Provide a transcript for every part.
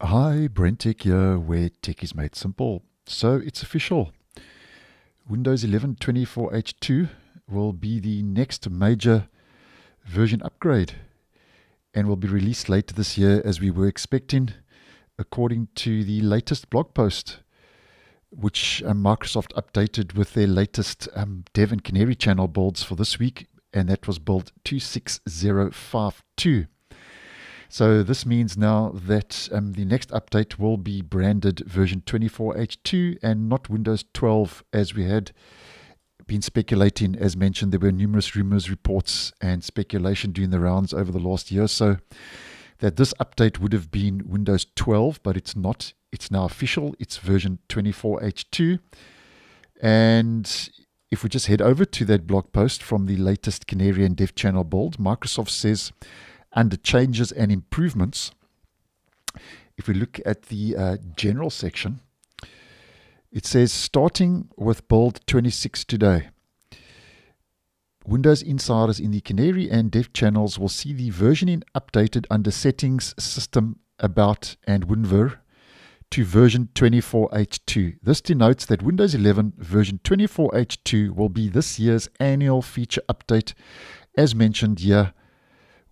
Hi, BrenTech here, where tech is made simple. So it's official. Windows 11 24H2 will be the next major version upgrade and will be released later this year as we were expecting, according to the latest blog post, which um, Microsoft updated with their latest um, Dev and Canary channel builds for this week, and that was build 26052. So this means now that um, the next update will be branded version 24H2 and not Windows 12 as we had been speculating. As mentioned, there were numerous rumors, reports, and speculation doing the rounds over the last year so that this update would have been Windows 12, but it's not. It's now official. It's version 24H2. And if we just head over to that blog post from the latest Canary and Dev channel build, Microsoft says under changes and improvements, if we look at the uh, general section, it says starting with build 26 today. Windows insiders in the Canary and Dev channels will see the versioning updated under Settings, System, About, and WinVer to version 24H2. This denotes that Windows 11 version 24H2 will be this year's annual feature update, as mentioned here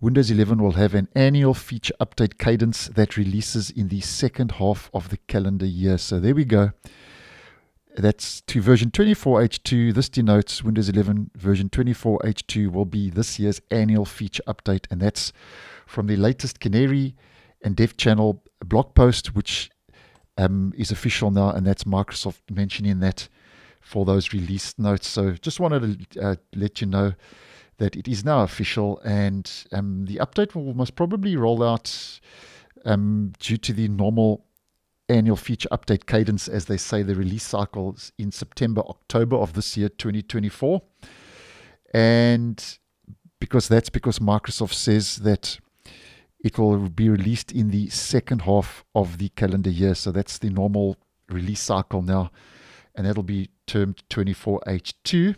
Windows 11 will have an annual feature update cadence that releases in the second half of the calendar year. So there we go. That's to version 24H2. This denotes Windows 11 version 24H2 will be this year's annual feature update, and that's from the latest Canary and Dev channel blog post, which um, is official now, and that's Microsoft mentioning that for those release notes. So just wanted to uh, let you know that it is now official, and um, the update will most probably roll out um, due to the normal annual feature update cadence, as they say, the release cycles in September, October of this year, 2024. And because that's because Microsoft says that it will be released in the second half of the calendar year. So that's the normal release cycle now, and that'll be termed 24H2.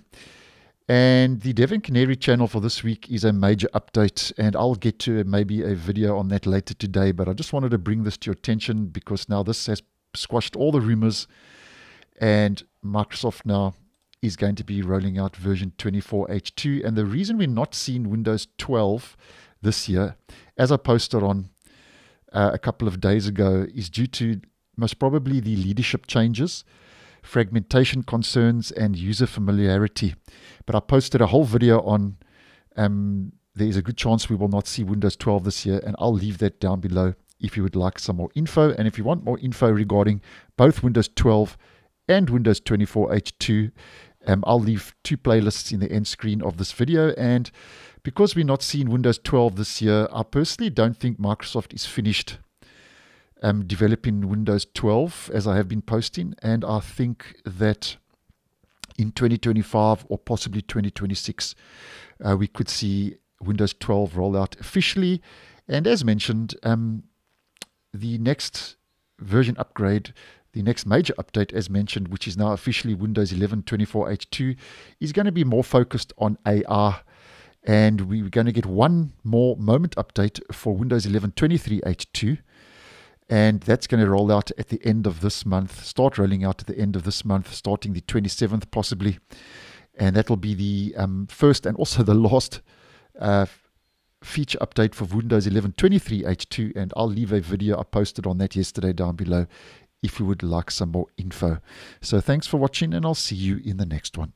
And the Dev and Canary channel for this week is a major update, and I'll get to maybe a video on that later today. But I just wanted to bring this to your attention because now this has squashed all the rumors, and Microsoft now is going to be rolling out version 24H2. And the reason we're not seeing Windows 12 this year, as I posted on uh, a couple of days ago, is due to most probably the leadership changes fragmentation concerns, and user familiarity. But I posted a whole video on um, there's a good chance we will not see Windows 12 this year, and I'll leave that down below if you would like some more info. And if you want more info regarding both Windows 12 and Windows 24 H2, um, I'll leave two playlists in the end screen of this video. And because we're not seeing Windows 12 this year, I personally don't think Microsoft is finished um, developing Windows 12 as I have been posting, and I think that in 2025 or possibly 2026, uh, we could see Windows 12 roll out officially. And as mentioned, um, the next version upgrade, the next major update, as mentioned, which is now officially Windows 11 24H2, is going to be more focused on AR. And we're going to get one more moment update for Windows 11 23H2 and that's going to roll out at the end of this month, start rolling out at the end of this month, starting the 27th possibly. And that will be the um, first and also the last uh, feature update for Windows 11 23H2. And I'll leave a video I posted on that yesterday down below if you would like some more info. So thanks for watching, and I'll see you in the next one.